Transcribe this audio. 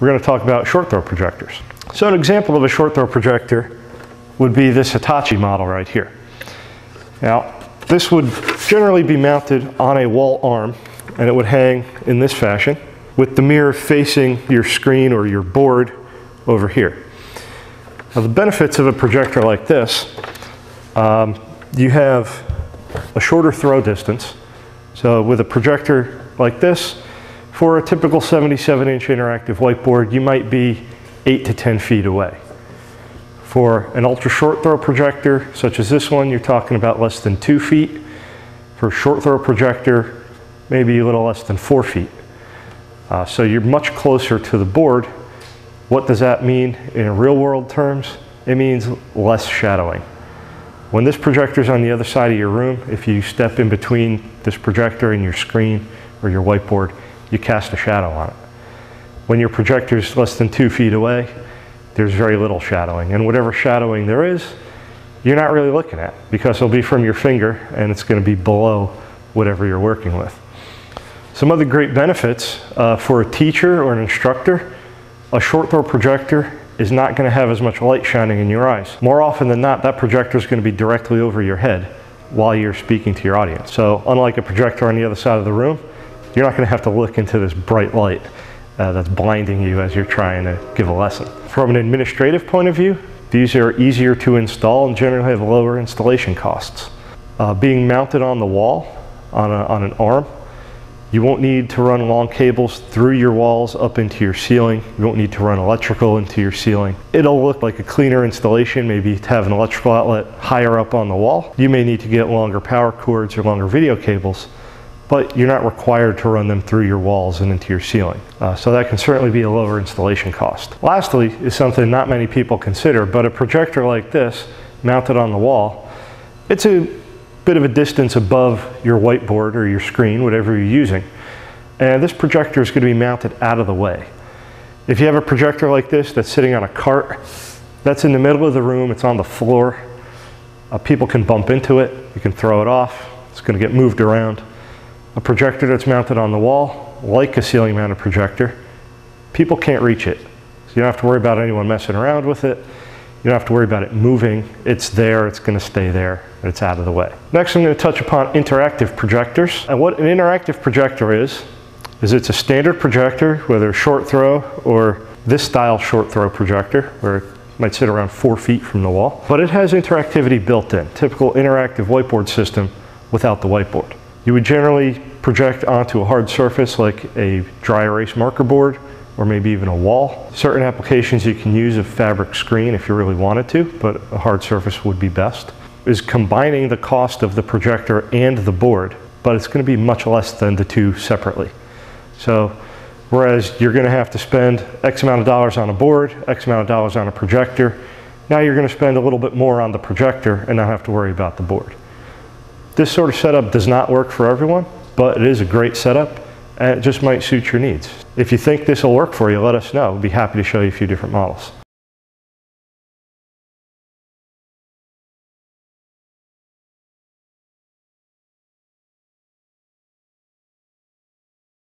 we're going to talk about short throw projectors. So an example of a short throw projector would be this Hitachi model right here. Now, this would generally be mounted on a wall arm and it would hang in this fashion with the mirror facing your screen or your board over here. Now the benefits of a projector like this, um, you have a shorter throw distance. So with a projector like this, for a typical 77 inch interactive whiteboard, you might be eight to 10 feet away. For an ultra short throw projector, such as this one, you're talking about less than two feet. For a short throw projector, maybe a little less than four feet. Uh, so you're much closer to the board. What does that mean in real world terms? It means less shadowing. When this projector is on the other side of your room, if you step in between this projector and your screen or your whiteboard, you cast a shadow on it. When your projector is less than two feet away, there's very little shadowing. And whatever shadowing there is, you're not really looking at because it'll be from your finger and it's going to be below whatever you're working with. Some other great benefits uh, for a teacher or an instructor, a short throw projector is not going to have as much light shining in your eyes. More often than not, that projector is going to be directly over your head while you're speaking to your audience. So unlike a projector on the other side of the room, you're not going to have to look into this bright light uh, that's blinding you as you're trying to give a lesson. From an administrative point of view, these are easier to install and generally have lower installation costs. Uh, being mounted on the wall on, a, on an arm, you won't need to run long cables through your walls up into your ceiling. You won't need to run electrical into your ceiling. It'll look like a cleaner installation, maybe to have an electrical outlet higher up on the wall. You may need to get longer power cords or longer video cables, but you're not required to run them through your walls and into your ceiling. Uh, so that can certainly be a lower installation cost. Lastly is something not many people consider, but a projector like this mounted on the wall, it's a bit of a distance above your whiteboard or your screen, whatever you're using. And this projector is going to be mounted out of the way. If you have a projector like this that's sitting on a cart, that's in the middle of the room, it's on the floor, uh, people can bump into it, you can throw it off, it's going to get moved around a projector that's mounted on the wall, like a ceiling mounted projector, people can't reach it. So you don't have to worry about anyone messing around with it. You don't have to worry about it moving. It's there, it's gonna stay there, it's out of the way. Next, I'm gonna touch upon interactive projectors. And what an interactive projector is, is it's a standard projector, whether short throw or this style short throw projector, where it might sit around four feet from the wall. But it has interactivity built in, typical interactive whiteboard system without the whiteboard. You would generally project onto a hard surface like a dry erase marker board or maybe even a wall. Certain applications you can use a fabric screen if you really wanted to, but a hard surface would be best. Is combining the cost of the projector and the board, but it's going to be much less than the two separately. So whereas you're going to have to spend X amount of dollars on a board, X amount of dollars on a projector, now you're going to spend a little bit more on the projector and not have to worry about the board. This sort of setup does not work for everyone, but it is a great setup and it just might suit your needs. If you think this will work for you, let us know. We'd be happy to show you a few different models.